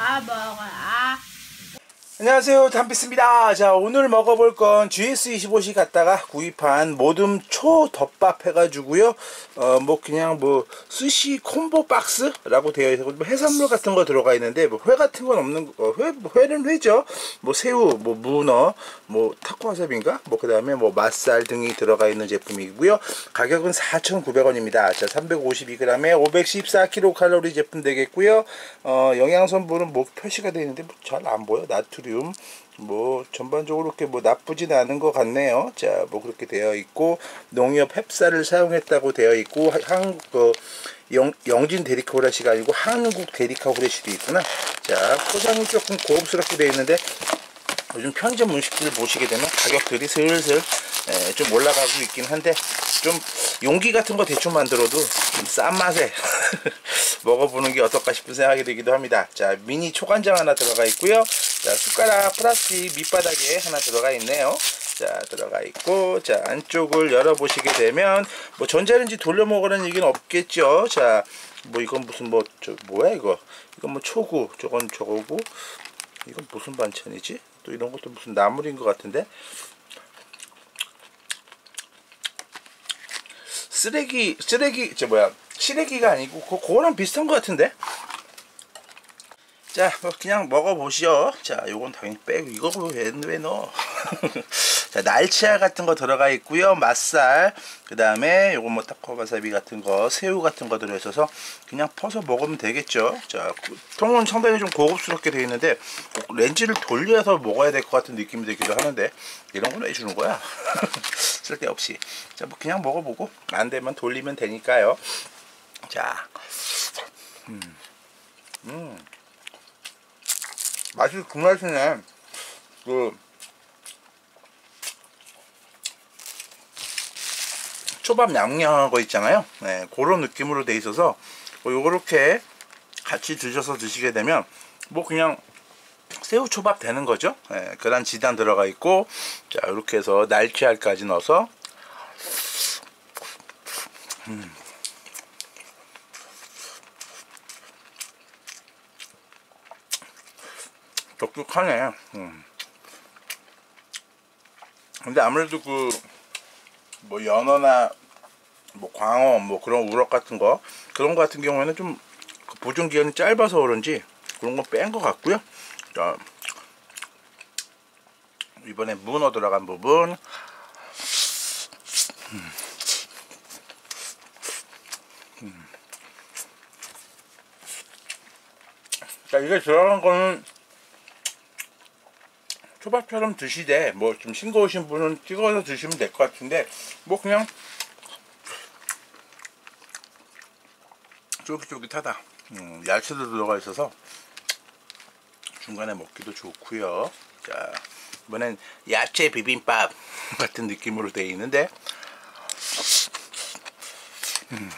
아 먹어 아 안녕하세요. 담비스입니다. 자 오늘 먹어볼 건 GS25시 갔다가 구입한 모듬 초 덮밥 해가지고요. 어 뭐 그냥 뭐 스시 콤보 박스라고 되어 있고 뭐 해산물 같은 거 들어가 있는데 뭐 회 같은 건 없는 거- 어, 회뭐 회는 회죠. 뭐 새우 뭐 문어 뭐 타코와사비인가? 뭐 그 다음에 뭐 맛살 등이 들어가 있는 제품이고요. 가격은 4,900원입니다. 자 352g에 514kcal 제품 되겠고요. 어 영양성분은 뭐 표시가 되어 있는데 잘안 보여. 나트륨 뭐 전반적으로 이렇게 뭐 나쁘진 않은 것 같네요. 자, 뭐 그렇게 되어 있고 농협 햅쌀을 사용했다고 되어 있고 하- 한국 그 영, 영진 데리카 후레시가 아니고 한국 데리카 후레시도 있구나. 자, 포장이 조금 고급스럽게 되어 있는데 요즘 편의점 음식들 보시게 되면 가격들이 슬슬 에, 좀 올라가고 있긴 한데 좀 용기 같은 거 대충 만들어도 좀 싼 맛에 먹어보는 게 어떨까 싶은 생각이 들기도 합니다. 자 미니 초간장 하나 들어가 있고요. 자 숟가락 플라스틱 밑바닥에 하나 들어가 있네요. 자 들어가 있고 자 안쪽을 열어보시게 되면 뭐 전자레인지 돌려 먹으라는 얘기는 없겠죠. 자 뭐 이건 무슨 뭐 저 뭐야 이거 이건 뭐 초구 저건 저거고 이건 무슨 반찬이지? 또 이런 것도 무슨 나물인 것 같은데 쓰레기 쓰레기 저 뭐야 시래기가 아니고 그 그거랑 비슷한 것 같은데 자, 뭐 그냥 먹어보시오. 자, 요건 당연히 빼고 이거 왜, 왜 넣어? 자, 날치알 같은 거 들어가 있고요. 맛살, 그 다음에 요거 뭐 타코바사비 같은 거, 새우 같은 거 들어있어서 그냥 퍼서 먹으면 되겠죠. 자, 그 통은 상당히 좀 고급스럽게 되어 있는데 꼭 렌즈를 돌려서 먹어야 될 것 같은 느낌이 들기도 하는데 이런 건 왜 주는 거야? 쓸데없이. 자, 뭐 그냥 먹어보고 안 되면 돌리면 되니까요. 자, 음. 음. 맛이 그 맛이네. 그 초밥 양념한 거 있잖아요. 네, 그런 느낌으로 돼 있어서 뭐 요렇게 같이 드셔서 드시게 되면 뭐 그냥 새우 초밥 되는 거죠. 네, 계란 지단 들어가 있고 자 이렇게 해서 날치알까지 넣어서 음. 독특하네. 음. 근데 아무래도 그 뭐 연어나 뭐 광어 뭐 그런 우럭 같은 거 그런 거 같은 경우에는 좀 그 보존 기간이 짧아서 그런지 그런 거 뺀 것 같고요. 자, 이번에 문어 들어간 부분 음. 음. 자 이게 들어간 거는 초밥처럼 드시되 뭐 좀 싱거우신 분은 찍어서 드시면 될 것 같은데 뭐 그냥 쫄깃쫄깃하다 음, 야채도 들어가 있어서 중간에 먹기도 좋고요 자 이번엔 야채 비빔밥 같은 느낌으로 되어 있는데 음.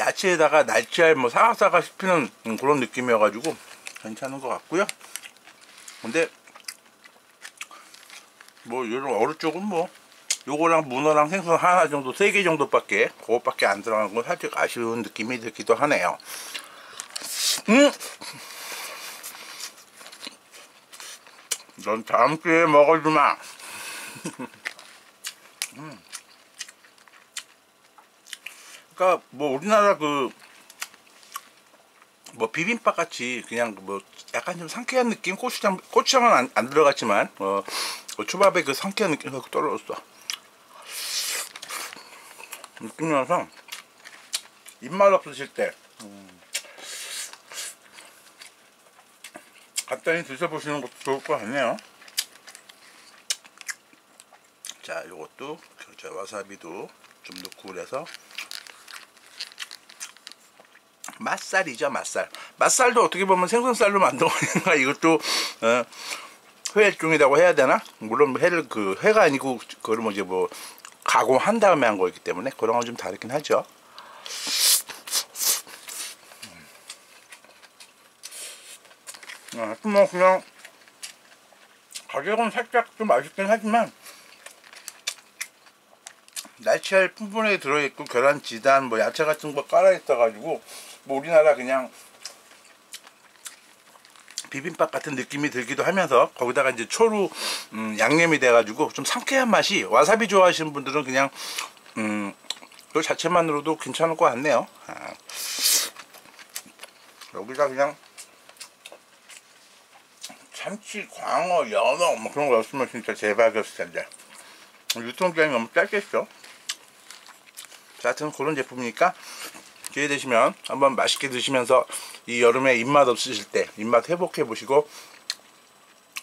야채에다가 날치알 뭐 사각사각 씹히는 음, 그런 느낌이어가지고 괜찮은 것 같고요. 근데 뭐 이런 어느 쪽은 뭐 요거랑 문어랑 생선 하나 정도 세 개 정도밖에 그것밖에 안 들어간 건 살짝 아쉬운 느낌이 들기도 하네요. 음, 넌 다음 주에 먹어주마. 그러니까 뭐 우리나라 그 뭐 비빔밥 같이 그냥 뭐 약간 좀 상쾌한 느낌? 고추장 고추장은 안, 안 들어갔지만 어그 초밥의 그 상쾌한 느낌이 확 떨어졌어. 느낌이 나서 입맛 없으실 때 음, 간단히 드셔보시는 것도 좋을 것 같네요. 자 요것도 저 와사비도 좀 넣고 그래서 맛살이죠 맛살. 맛살도 어떻게 보면 생선살로 만든 거니까 이것도 어, 회 중이라고 해야 되나? 물론 회를 그 회가 아니고 그걸 뭐 이제 뭐 가공한 다음에 한 거기 때문에 그런 건 좀 다르긴 하죠. 어, 뭐 그냥 가격은 살짝 좀 아쉽긴 하지만 날치알 풍부하게 들어있고 계란 지단 뭐 야채 같은 거 깔아 있어 가지고 뭐 우리나라 그냥 비빔밥 같은 느낌이 들기도 하면서 거기다가 이제 초로 음, 양념이 돼가지고 좀 상쾌한 맛이 와사비 좋아하시는 분들은 그냥 음, 그 자체만으로도 괜찮을 것 같네요. 아, 여기다 그냥 참치, 광어, 연어 뭐 그런 거 없으면 진짜 대박이었을 텐데 유통기한이 너무 짧겠죠. 자, 하여튼 그런 제품이니까 기회 되시면 한번 맛있게 드시면서 이 여름에 입맛 없으실 때 입맛 회복해 보시고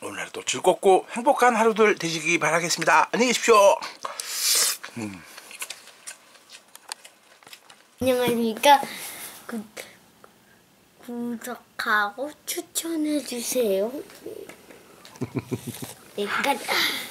오늘 하루도 즐겁고 행복한 하루들 되시기 바라겠습니다. 안녕히 계십시오. 안녕하십니까. 구, 구독하고 추천해 주세요. 일단